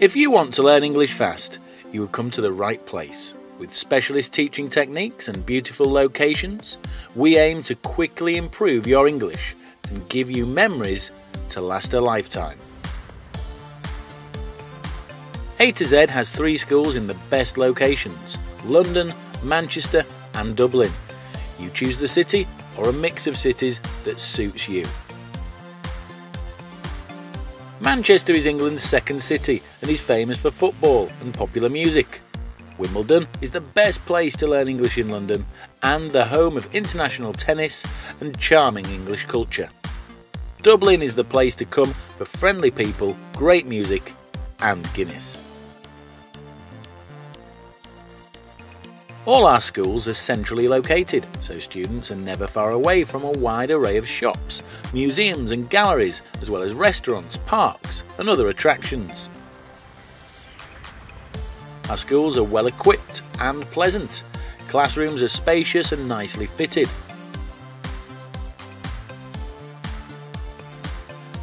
If you want to learn English fast, you have come to the right place. With specialist teaching techniques and beautiful locations, we aim to quickly improve your English and give you memories to last a lifetime. A to Z has three schools in the best locations London, Manchester, and Dublin. You choose the city or a mix of cities that suits you. Manchester is England's second city and is famous for football and popular music. Wimbledon is the best place to learn English in London and the home of international tennis and charming English culture. Dublin is the place to come for friendly people, great music, and Guinness. All our schools are centrally located, so students are never far away from a wide array of shops, museums and galleries, as well as restaurants, parks and other attractions. Our schools are well equipped and pleasant. Classrooms are spacious and nicely fitted.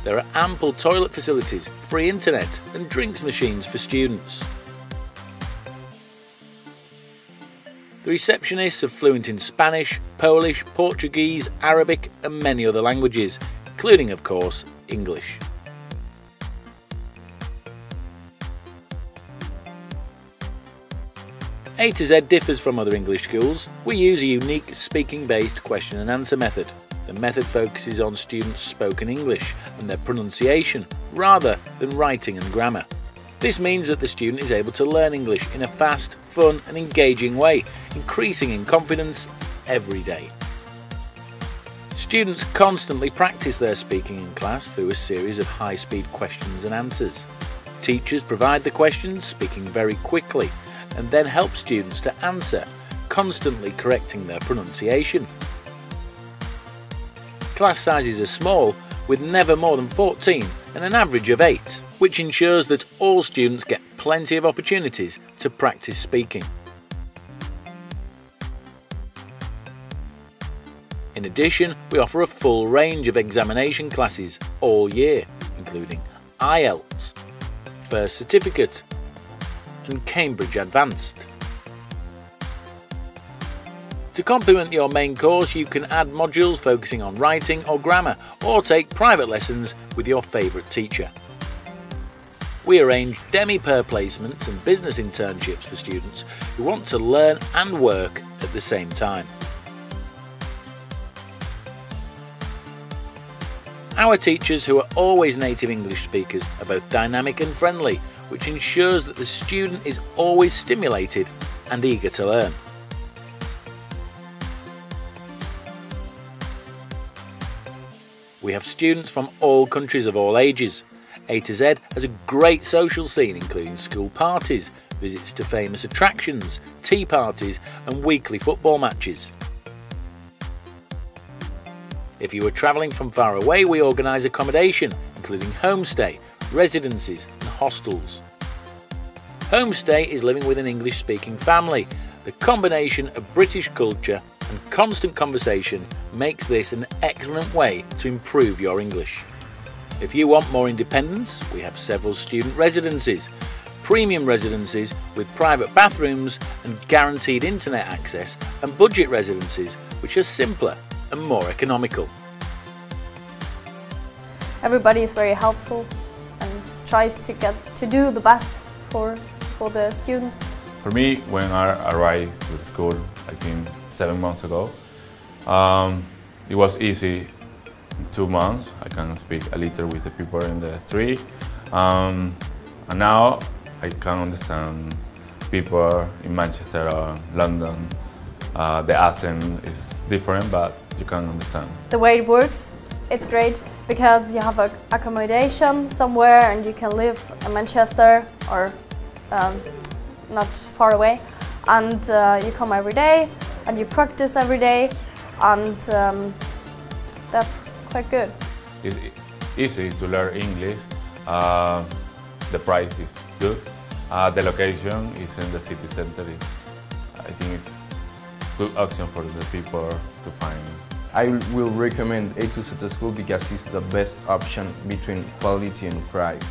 There are ample toilet facilities, free internet and drinks machines for students. The receptionists are fluent in Spanish, Polish, Portuguese, Arabic, and many other languages, including, of course, English. A to Z differs from other English schools. We use a unique speaking based question and answer method. The method focuses on students' spoken English and their pronunciation rather than writing and grammar. This means that the student is able to learn English in a fast, fun and engaging way, increasing in confidence every day. Students constantly practice their speaking in class through a series of high-speed questions and answers. Teachers provide the questions, speaking very quickly, and then help students to answer, constantly correcting their pronunciation. Class sizes are small, with never more than 14 and an average of 8 which ensures that all students get plenty of opportunities to practice speaking. In addition, we offer a full range of examination classes all year, including IELTS, First Certificate, and Cambridge Advanced. To complement your main course, you can add modules focusing on writing or grammar, or take private lessons with your favourite teacher. We arrange demi-pair placements and business internships for students who want to learn and work at the same time. Our teachers, who are always native English speakers, are both dynamic and friendly, which ensures that the student is always stimulated and eager to learn. We have students from all countries of all ages, a to Z has a great social scene including school parties, visits to famous attractions, tea parties and weekly football matches. If you are travelling from far away, we organise accommodation, including homestay, residences and hostels. Homestay is living with an English-speaking family. The combination of British culture and constant conversation makes this an excellent way to improve your English. If you want more independence, we have several student residences, premium residences with private bathrooms and guaranteed internet access, and budget residences which are simpler and more economical. Everybody is very helpful and tries to get to do the best for, for the students. For me, when I arrived to the school, I think seven months ago, um, it was easy two months. I can speak a little with the people in the street. Um, and now I can understand people in Manchester or London. Uh, the accent is different, but you can understand. The way it works, it's great because you have accommodation somewhere and you can live in Manchester or um, not far away. And uh, you come every day and you practice every day and um, that's quite good. It's easy to learn English. Uh, the price is good. Uh, the location is in the city center. It's, I think it's a good option for the people to find. I will recommend A to Z School because it's the best option between quality and price.